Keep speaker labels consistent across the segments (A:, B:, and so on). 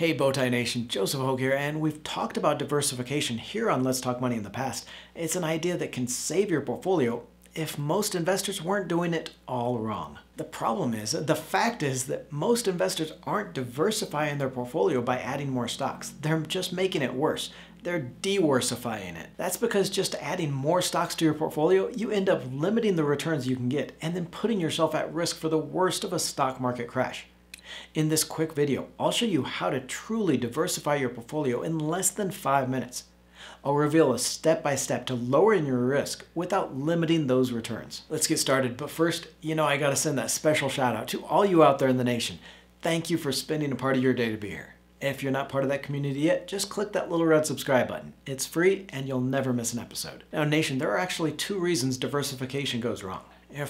A: Hey Bowtie Nation, Joseph Hogue here, and we've talked about diversification here on Let's Talk Money in the past. It's an idea that can save your portfolio if most investors weren't doing it all wrong. The problem is, the fact is that most investors aren't diversifying their portfolio by adding more stocks. They're just making it worse. They're de- diversifying it. That's because just adding more stocks to your portfolio, you end up limiting the returns you can get and then putting yourself at risk for the worst of a stock market crash. In this quick video, I'll show you how to truly diversify your portfolio in less than five minutes. I'll reveal a step-by-step -step to lowering your risk without limiting those returns. Let's get started, but first, you know I gotta send that special shout out to all you out there in the nation. Thank you for spending a part of your day to be here. If you're not part of that community yet, just click that little red subscribe button. It's free and you'll never miss an episode. Now nation, there are actually two reasons diversification goes wrong.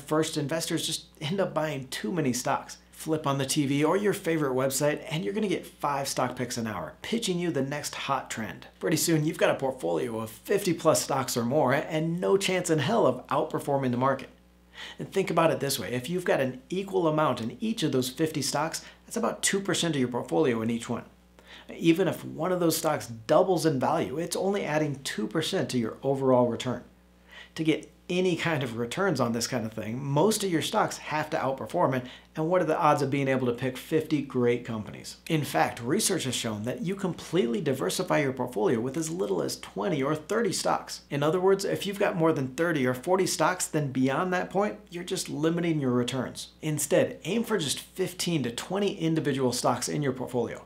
A: First, investors just end up buying too many stocks flip on the TV or your favorite website, and you're going to get five stock picks an hour, pitching you the next hot trend. Pretty soon, you've got a portfolio of 50 plus stocks or more, and no chance in hell of outperforming the market. And think about it this way if you've got an equal amount in each of those 50 stocks, that's about 2% of your portfolio in each one. Even if one of those stocks doubles in value, it's only adding 2% to your overall return. To get any kind of returns on this kind of thing, most of your stocks have to outperform it. And what are the odds of being able to pick 50 great companies? In fact, research has shown that you completely diversify your portfolio with as little as 20 or 30 stocks. In other words, if you've got more than 30 or 40 stocks, then beyond that point, you're just limiting your returns. Instead, aim for just 15 to 20 individual stocks in your portfolio.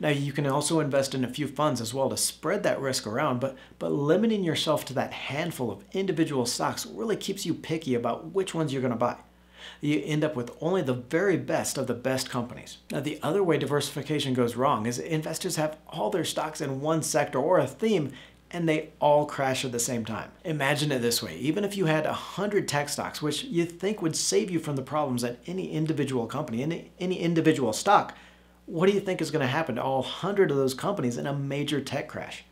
A: Now you can also invest in a few funds as well to spread that risk around, but, but limiting yourself to that handful of individual stocks really keeps you picky about which ones you're going to buy. You end up with only the very best of the best companies. Now the other way diversification goes wrong is investors have all their stocks in one sector or a theme and they all crash at the same time. Imagine it this way, even if you had 100 tech stocks, which you think would save you from the problems at any individual company, any, any individual stock, what do you think is going to happen to all 100 of those companies in a major tech crash?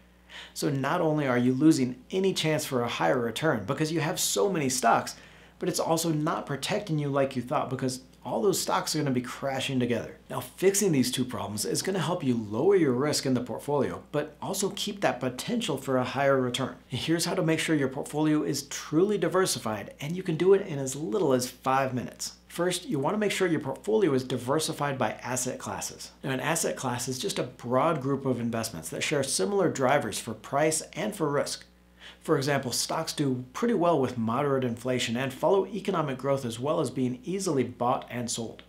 A: So not only are you losing any chance for a higher return because you have so many stocks, but it's also not protecting you like you thought because all those stocks are going to be crashing together. Now, fixing these two problems is going to help you lower your risk in the portfolio, but also keep that potential for a higher return. Here's how to make sure your portfolio is truly diversified, and you can do it in as little as five minutes. First, you want to make sure your portfolio is diversified by asset classes. Now, an asset class is just a broad group of investments that share similar drivers for price and for risk. For example, stocks do pretty well with moderate inflation and follow economic growth as well as being easily bought and sold.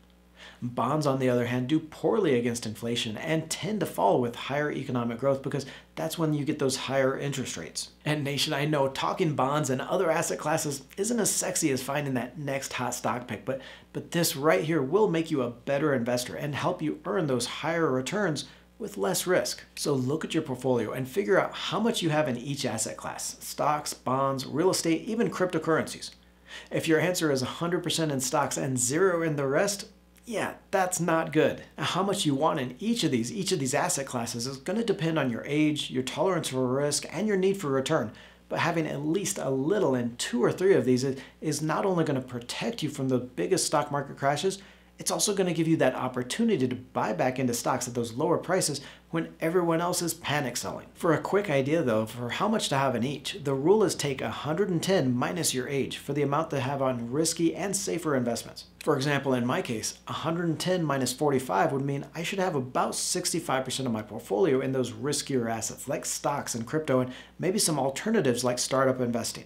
A: Bonds, on the other hand, do poorly against inflation and tend to fall with higher economic growth because that's when you get those higher interest rates. And nation, I know talking bonds and other asset classes isn't as sexy as finding that next hot stock pick, but, but this right here will make you a better investor and help you earn those higher returns with less risk. So look at your portfolio and figure out how much you have in each asset class, stocks, bonds, real estate, even cryptocurrencies. If your answer is 100% in stocks and zero in the rest, yeah, that's not good. How much you want in each of these, each of these asset classes is going to depend on your age, your tolerance for risk, and your need for return. But having at least a little in two or three of these is not only going to protect you from the biggest stock market crashes, it's also going to give you that opportunity to buy back into stocks at those lower prices when everyone else is panic selling. For a quick idea though, for how much to have in each, the rule is take 110 minus your age for the amount to have on risky and safer investments. For example, in my case, 110 minus 45 would mean I should have about 65% of my portfolio in those riskier assets like stocks and crypto and maybe some alternatives like startup investing.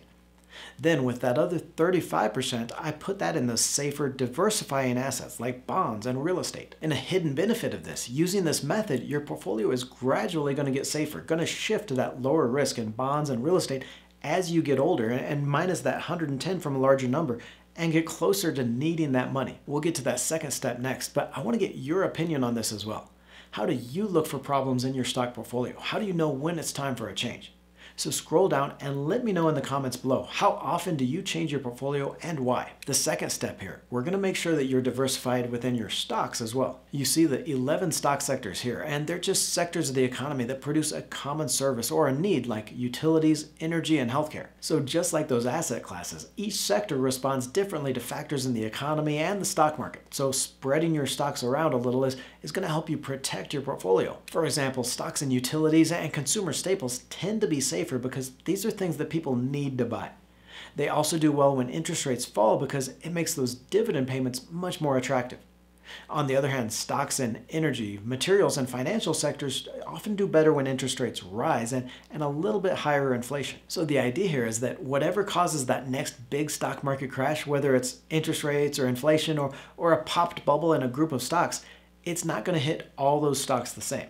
A: Then with that other 35%, I put that in the safer diversifying assets like bonds and real estate. And a hidden benefit of this, using this method, your portfolio is gradually going to get safer, going to shift to that lower risk in bonds and real estate as you get older and minus that 110 from a larger number and get closer to needing that money. We'll get to that second step next, but I want to get your opinion on this as well. How do you look for problems in your stock portfolio? How do you know when it's time for a change? So scroll down and let me know in the comments below, how often do you change your portfolio and why? The second step here, we're gonna make sure that you're diversified within your stocks as well. You see the 11 stock sectors here, and they're just sectors of the economy that produce a common service or a need like utilities, energy, and healthcare. So just like those asset classes, each sector responds differently to factors in the economy and the stock market. So spreading your stocks around a little is, is to help you protect your portfolio. For example, stocks and utilities and consumer staples tend to be safer because these are things that people need to buy. They also do well when interest rates fall because it makes those dividend payments much more attractive. On the other hand, stocks in energy, materials, and financial sectors often do better when interest rates rise and, and a little bit higher inflation. So the idea here is that whatever causes that next big stock market crash, whether it's interest rates or inflation or, or a popped bubble in a group of stocks, it's not going to hit all those stocks the same.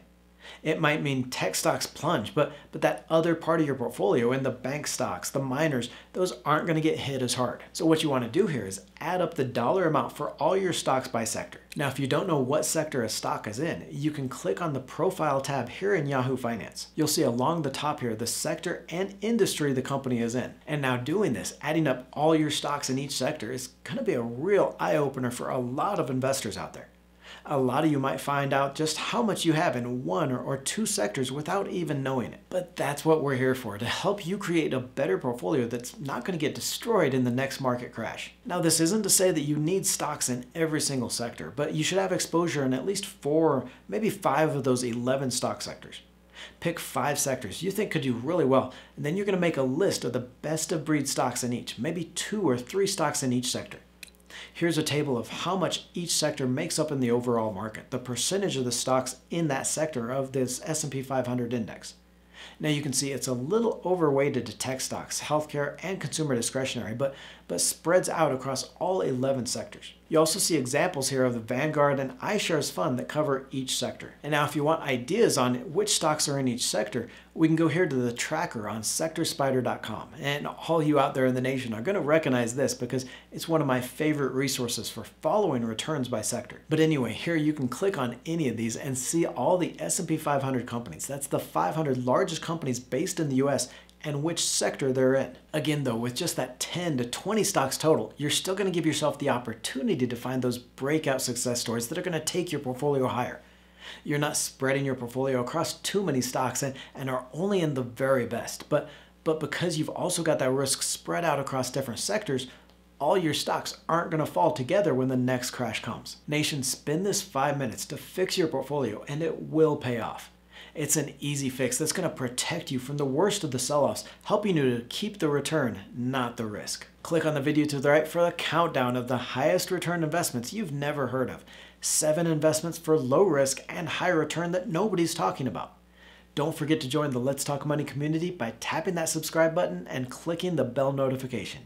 A: It might mean tech stocks plunge, but, but that other part of your portfolio and the bank stocks, the miners, those aren't going to get hit as hard. So what you want to do here is add up the dollar amount for all your stocks by sector. Now, if you don't know what sector a stock is in, you can click on the Profile tab here in Yahoo Finance. You'll see along the top here the sector and industry the company is in. And now doing this, adding up all your stocks in each sector is going to be a real eye-opener for a lot of investors out there a lot of you might find out just how much you have in one or, two sectors without even knowing it. But that's what we're here for, to help you create a better portfolio that's not going to get destroyed in the next market crash. Now, this isn't to say that you need stocks in every single sector, but you should have exposure in at least four, maybe five of those 11 stock sectors. Pick five sectors you think could do really well, and then you're going to make a list of the best of breed stocks in each, maybe two or three stocks in each sector. Here's a table of how much each sector makes up in the overall market, the percentage of the stocks in that sector of this S&P 500 index. Now you can see it's a little overweighted to tech stocks, healthcare, and consumer discretionary, but, but spreads out across all 11 sectors. You also see examples here of the Vanguard and iShares fund that cover each sector. And now if you want ideas on which stocks are in each sector, we can go here to the tracker on sectorspdr.com. And all you out there in the nation are going to recognize this because it's one of my favorite resources for following returns by sector. But anyway, here you can click on any of these and see all the S&P 500 companies. That's the 500 largest companies based in the US and which sector they're in. Again, though, with just that 10 to 20 stocks total, you're still going to give yourself the opportunity to find those breakout success stories that are going to take your portfolio higher. You're not spreading your portfolio across too many stocks and, and are only in the very best. But, but because you've also got that risk spread out across different sectors, all your stocks aren't going to fall together when the next crash comes. Nation, spend this five minutes to fix your portfolio and it will pay off. It's an easy fix that's going to protect you from the worst of the sell-offs, helping you to keep the return, not the risk. Click on the video to the right for a countdown of the highest return investments you've never heard of. Seven investments for low risk and high return that nobody's talking about. Don't forget to join the Let's Talk Money community by tapping that subscribe button and clicking the bell notification.